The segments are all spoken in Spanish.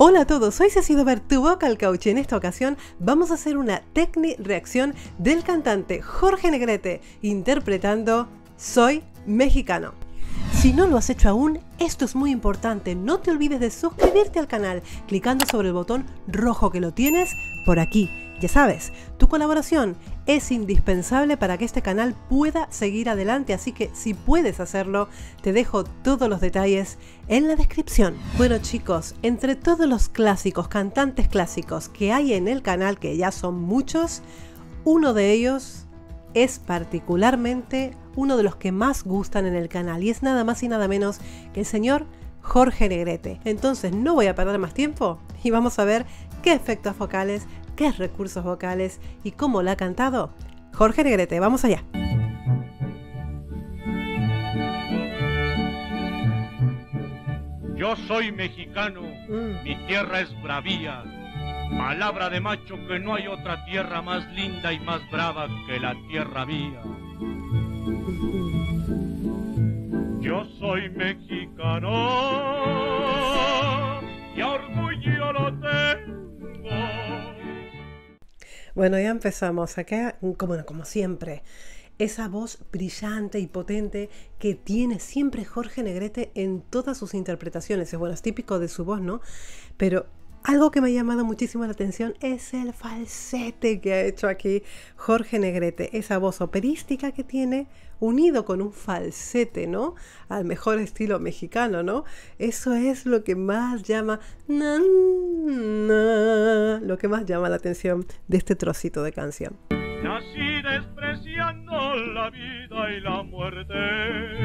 Hola a todos, soy Ceci Dover, tu vocal coach y en esta ocasión vamos a hacer una techni reacción del cantante Jorge Negrete interpretando Soy Mexicano. Si no lo has hecho aún, esto es muy importante, no te olvides de suscribirte al canal clicando sobre el botón rojo que lo tienes por aquí. Ya sabes, tu colaboración es indispensable para que este canal pueda seguir adelante, así que si puedes hacerlo, te dejo todos los detalles en la descripción. Bueno chicos, entre todos los clásicos, cantantes clásicos que hay en el canal, que ya son muchos, uno de ellos es particularmente uno de los que más gustan en el canal y es nada más y nada menos que el señor Jorge Negrete. Entonces no voy a perder más tiempo y vamos a ver qué efectos vocales qué recursos vocales y cómo la ha cantado Jorge Negrete. Vamos allá. Yo soy mexicano, mm. mi tierra es bravía. Palabra de macho que no hay otra tierra más linda y más brava que la tierra mía. Yo soy mexicano y orgullo lo tengo bueno, ya empezamos. Acá, como, como siempre, esa voz brillante y potente que tiene siempre Jorge Negrete en todas sus interpretaciones. Bueno, es típico de su voz, ¿no? Pero algo que me ha llamado muchísimo la atención es el falsete que ha hecho aquí Jorge Negrete, esa voz operística que tiene unido con un falsete, ¿no? Al mejor estilo mexicano, ¿no? Eso es lo que más llama lo que más llama la atención de este trocito de canción. Despreciando la vida y la muerte.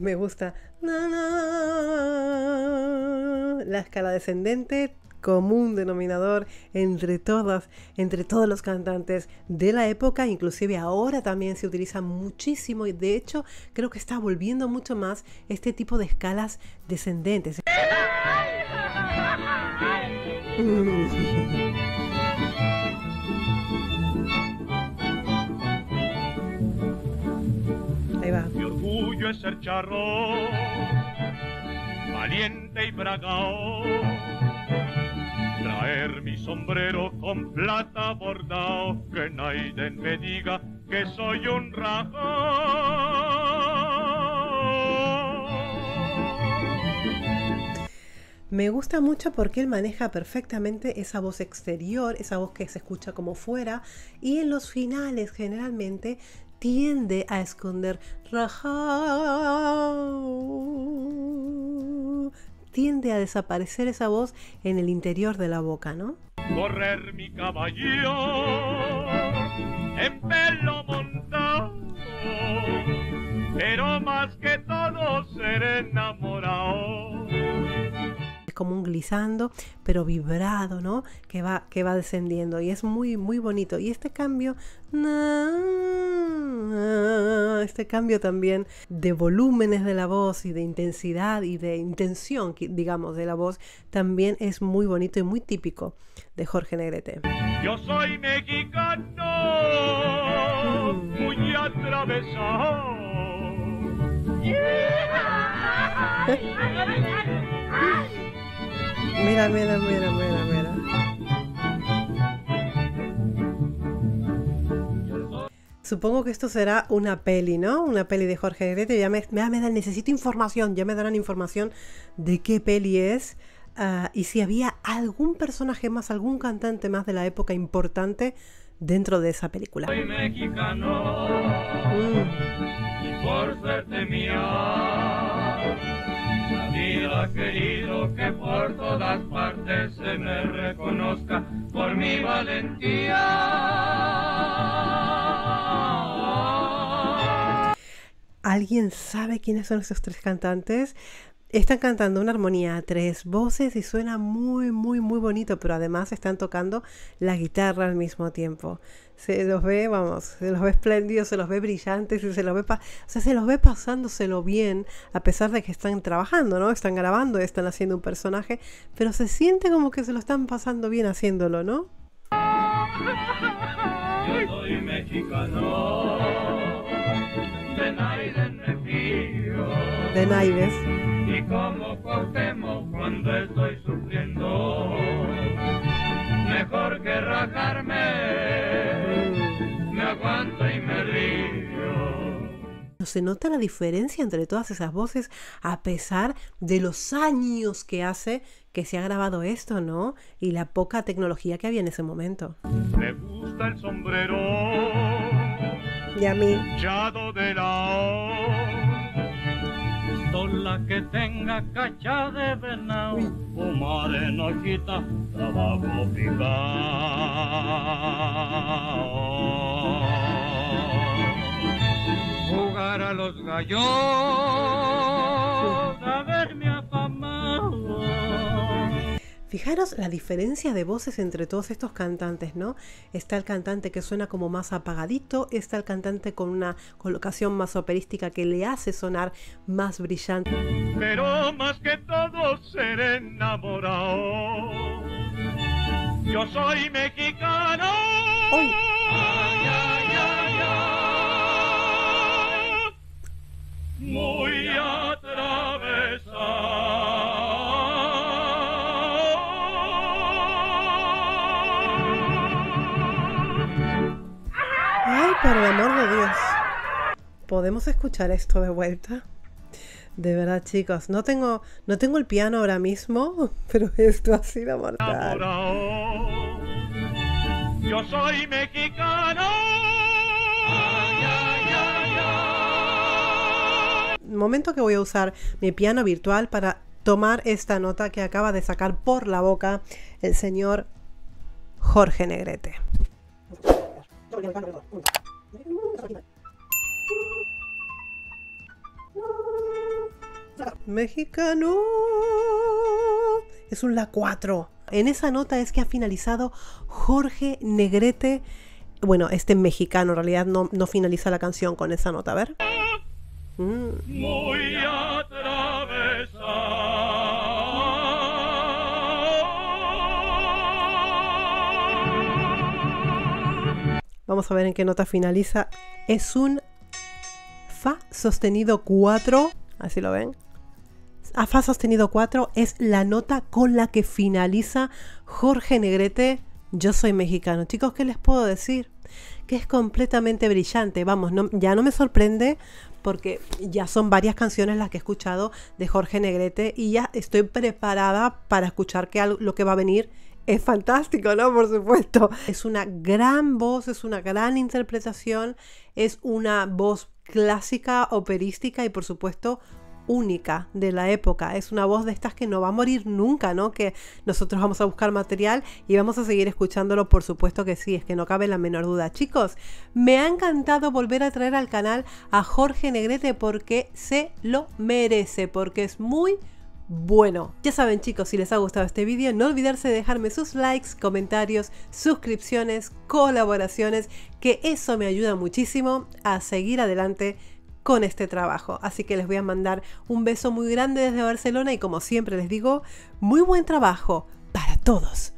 Me gusta la escala descendente común denominador entre todas, entre todos los cantantes de la época, inclusive ahora también se utiliza muchísimo y de hecho creo que está volviendo mucho más este tipo de escalas descendentes. ser charro, valiente y bragao traer mi sombrero con plata bordado, que nadie me diga que soy un rajón. Me gusta mucho porque él maneja perfectamente esa voz exterior, esa voz que se escucha como fuera, y en los finales generalmente tiende a esconder tiende a desaparecer esa voz en el interior de la boca, ¿no? Correr mi caballo en pelo montado, pero más que todo ser enamorado como un glissando, pero vibrado, ¿no? Que va, que va descendiendo y es muy, muy bonito. Y este cambio, este cambio también de volúmenes de la voz y de intensidad y de intención, digamos, de la voz, también es muy bonito y muy típico de Jorge Negrete. Yo soy mexicano, muy atravesado. Mira, mira, mira, mira, mira. Supongo que esto será una peli, ¿no? Una peli de Jorge Negrete. Ya me, me, me necesito información, ya me darán información de qué peli es. Ah, y si había algún personaje más, algún cantante más de la época importante dentro de esa película. Soy mexicano mm. y por suerte mía querido que por todas partes se me reconozca por mi valentía. ¿Alguien sabe quiénes son esos tres cantantes? Están cantando una armonía a tres voces y suena muy, muy, muy bonito, pero además están tocando la guitarra al mismo tiempo. Se los ve, vamos, se los ve espléndidos, se los ve brillantes, y se los ve, o sea, se los ve pasándoselo bien, a pesar de que están trabajando, ¿no? Están grabando, están haciendo un personaje, pero se siente como que se lo están pasando bien haciéndolo, ¿no? Yo soy mexicano, de Naiden me fío. De Naides. Y como Cuauhtémoc cuando estoy sufriendo, mejor que rajarme, me aguanto y me río. Se nota la diferencia entre todas esas voces a pesar de los años que hace que se ha grabado esto, ¿no? Y la poca tecnología que había en ese momento. Me gusta el sombrero Y a mí. de la la que tenga cacha de venado o mar en hojita, trabajo picado. Jugar a los gallos, Fijaros la diferencia de voces entre todos estos cantantes, ¿no? Está el cantante que suena como más apagadito, está el cantante con una colocación más operística que le hace sonar más brillante. Pero más que todo ser enamorado. Yo soy mexicano. ¿Podemos escuchar esto de vuelta? De verdad, chicos, no tengo, no tengo el piano ahora mismo, pero esto ha sido mortal. Yo soy mexicano. Momento que voy a usar mi piano virtual para tomar esta nota que acaba de sacar por la boca el señor Jorge Negrete. Mexicano. Es un La 4. En esa nota es que ha finalizado Jorge Negrete. Bueno, este mexicano en realidad no, no finaliza la canción con esa nota. A ver. Mm. Muy. Vamos a ver en qué nota finaliza. Es un Fa sostenido 4. Así lo ven. A Fa sostenido 4 es la nota con la que finaliza Jorge Negrete. Yo soy mexicano. Chicos, ¿qué les puedo decir? Que es completamente brillante. Vamos, ya no me sorprende porque ya son varias canciones las que he escuchado de Jorge Negrete y ya estoy preparada para escuchar que lo que va a venir es fantástico, ¿no? Por supuesto. Es una gran voz, es una gran interpretación, es una voz clásica, operística y por supuesto única de la época. Es una voz de estas que no va a morir nunca, ¿no? Que nosotros vamos a buscar material y vamos a seguir escuchándolo, por supuesto que sí, es que no cabe la menor duda. Chicos, me ha encantado volver a traer al canal a Jorge Negrete porque se lo merece, porque es muy bueno. Ya saben chicos, si les ha gustado este vídeo, no olvidarse de dejarme sus likes, comentarios, suscripciones, colaboraciones, que eso me ayuda muchísimo a seguir adelante con este trabajo. Así que les voy a mandar un beso muy grande desde Barcelona y como siempre les digo, muy buen trabajo para todos.